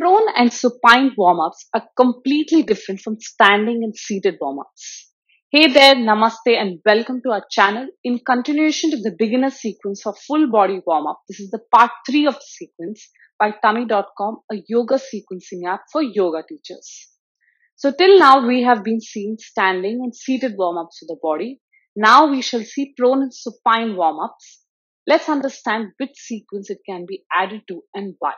Prone and supine warm-ups are completely different from standing and seated warm-ups. Hey there, namaste and welcome to our channel. In continuation to the beginner sequence for full body warm-up, this is the part 3 of the sequence by tummee.com, a yoga sequencing app for yoga teachers. So till now we have been seeing standing and seated warm-ups for the body. Now we shall see prone and supine warm-ups. Let's understand which sequence it can be added to and why.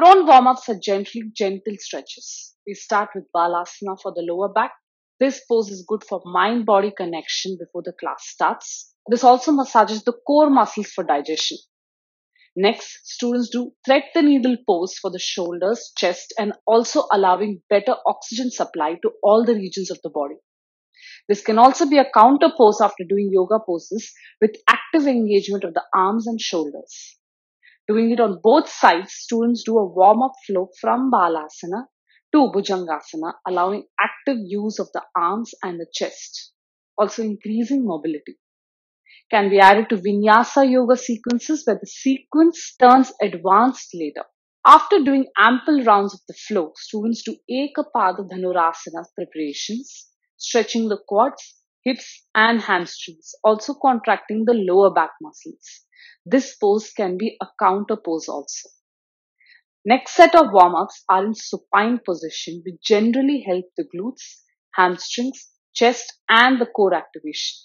Prone warm-ups are gently gentle stretches. We start with Balasana for the lower back. This pose is good for mind-body connection before the class starts. This also massages the core muscles for digestion. Next, students do thread the needle pose for the shoulders, chest, and also allowing better oxygen supply to all the regions of the body. This can also be a counter pose after doing yoga poses with active engagement of the arms and shoulders. Doing it on both sides, students do a warm-up flow from Balasana to Bhujangasana, allowing active use of the arms and the chest, also increasing mobility. Can be added to Vinyasa yoga sequences where the sequence turns advanced later. After doing ample rounds of the flow, students do Ekapada Dhanurasana preparations, stretching the quads, hips and hamstrings, also contracting the lower back muscles. This pose can be a counter pose also. Next set of warm-ups are in supine position which generally help the glutes, hamstrings, chest and the core activation.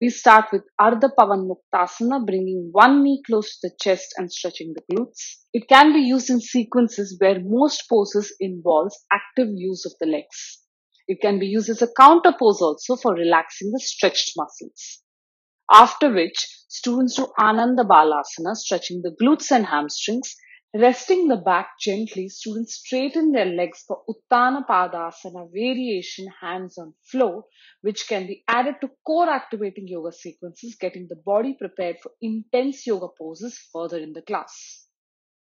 We start with Ardha Pavan Muktasana, bringing one knee close to the chest and stretching the glutes. It can be used in sequences where most poses involves active use of the legs. It can be used as a counter pose also for relaxing the stretched muscles. After which, students do Ananda Balasana, stretching the glutes and hamstrings. Resting the back gently, students straighten their legs for Uttana Padasana variation hands on floor, which can be added to core activating yoga sequences, getting the body prepared for intense yoga poses further in the class.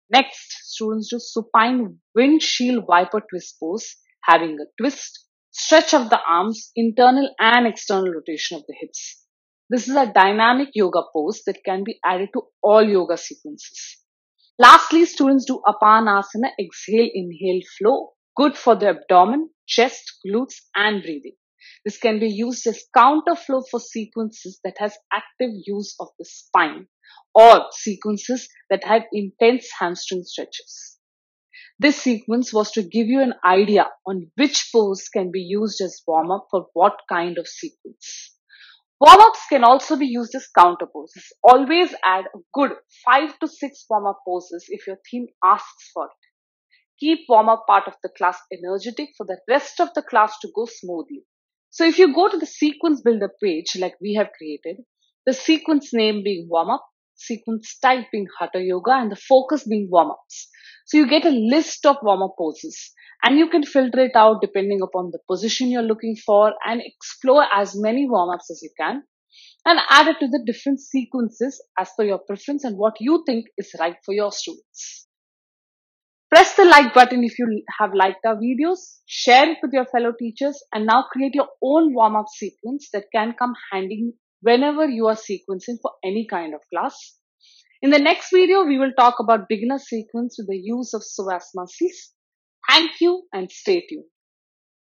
Next, students do supine windshield wiper twist pose, having a twist, stretch of the arms, internal and external rotation of the hips. This is a dynamic yoga pose that can be added to all yoga sequences. Lastly, students do Apanasana, exhale, inhale, flow, good for the abdomen, chest, glutes, and breathing. This can be used as counter flow for sequences that has active use of the spine or sequences that have intense hamstring stretches. This sequence was to give you an idea on which pose can be used as warm up for what kind of sequence. Warm-ups can also be used as counter poses. Always add a good 5 to 6 warm-up poses if your theme asks for it. Keep warm-up part of the class energetic for the rest of the class to go smoothly. So if you go to the sequence builder page like we have created, the sequence name being warm-up, sequence type being Hatha Yoga and the focus being warm-ups. So you get a list of warm-up poses and you can filter it out depending upon the position you're looking for and explore as many warm-ups as you can and add it to the different sequences as per your preference and what you think is right for your students. Press the like button if you have liked our videos, share it with your fellow teachers and now create your own warm-up sequence that can come handy whenever you are sequencing for any kind of class. In the next video, we will talk about beginner sequence with the use of muscles Thank you and stay tuned.